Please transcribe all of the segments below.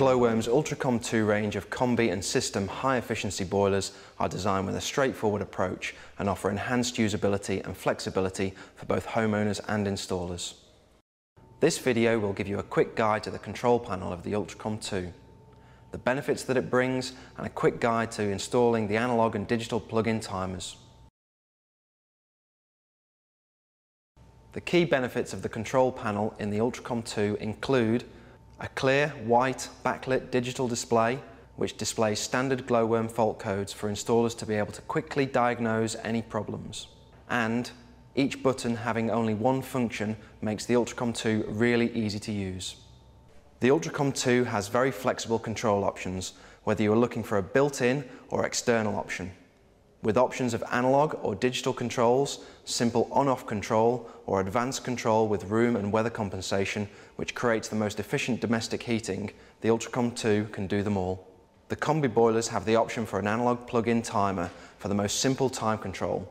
Glow-worm's Ultracom 2 range of combi and system high efficiency boilers are designed with a straightforward approach and offer enhanced usability and flexibility for both homeowners and installers. This video will give you a quick guide to the control panel of the Ultracom 2, the benefits that it brings and a quick guide to installing the analog and digital plug-in timers. The key benefits of the control panel in the Ultracom 2 include a clear, white, backlit digital display which displays standard Glow-worm fault codes for installers to be able to quickly diagnose any problems. And each button having only one function makes the Ultracom 2 really easy to use. The Ultracom 2 has very flexible control options, whether you are looking for a built-in or external option with options of analog or digital controls, simple on-off control, or advanced control with room and weather compensation, which creates the most efficient domestic heating, the Ultracom 2 can do them all. The combi boilers have the option for an analog plug-in timer for the most simple time control,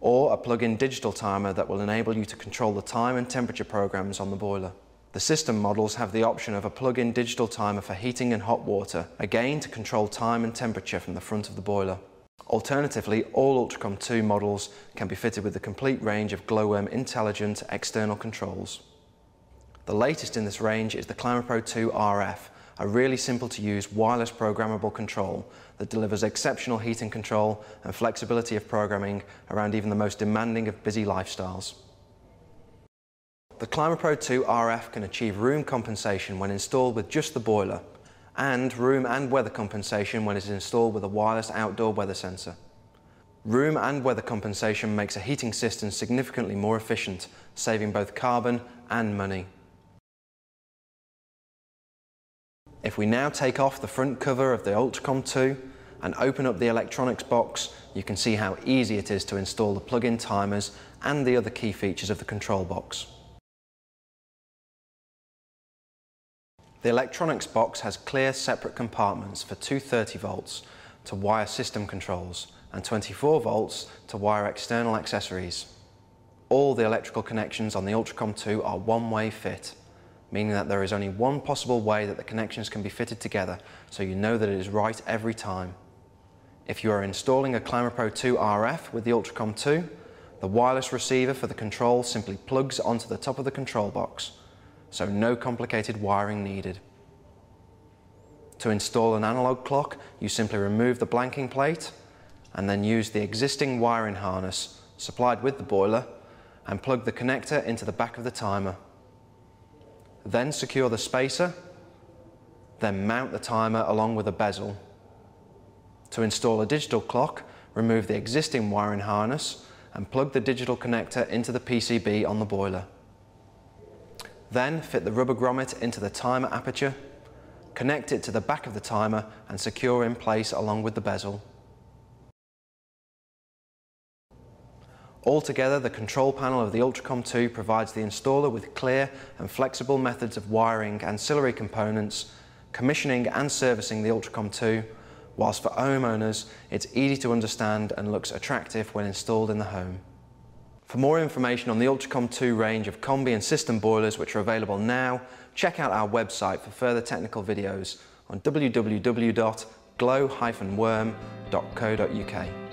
or a plug-in digital timer that will enable you to control the time and temperature programs on the boiler. The system models have the option of a plug-in digital timer for heating and hot water, again to control time and temperature from the front of the boiler. Alternatively, all Ultracom 2 models can be fitted with the complete range of Glow-worm intelligent external controls. The latest in this range is the ClimaPro 2 RF, a really simple to use wireless programmable control that delivers exceptional heating control and flexibility of programming around even the most demanding of busy lifestyles. The ClimaPro 2 RF can achieve room compensation when installed with just the boiler, and room and weather compensation when it is installed with a wireless outdoor weather sensor. Room and weather compensation makes a heating system significantly more efficient, saving both carbon and money. If we now take off the front cover of the Ultracom 2 and open up the electronics box, you can see how easy it is to install the plug-in timers and the other key features of the control box. The electronics box has clear separate compartments for 230 volts to wire system controls and 24 volts to wire external accessories. All the electrical connections on the Ultracom 2 are one-way fit, meaning that there is only one possible way that the connections can be fitted together so you know that it is right every time. If you are installing a ClimaPro 2 RF with the Ultracom 2, the wireless receiver for the control simply plugs onto the top of the control box so no complicated wiring needed. To install an analog clock, you simply remove the blanking plate and then use the existing wiring harness supplied with the boiler and plug the connector into the back of the timer. Then secure the spacer, then mount the timer along with a bezel. To install a digital clock, remove the existing wiring harness and plug the digital connector into the PCB on the boiler. Then fit the rubber grommet into the timer aperture, connect it to the back of the timer and secure in place along with the bezel. Altogether, the control panel of the Ultracom 2 provides the installer with clear and flexible methods of wiring ancillary components, commissioning and servicing the Ultracom 2, whilst for homeowners, it's easy to understand and looks attractive when installed in the home. For more information on the Ultracom 2 range of combi and system boilers which are available now, check out our website for further technical videos on www.glow-worm.co.uk.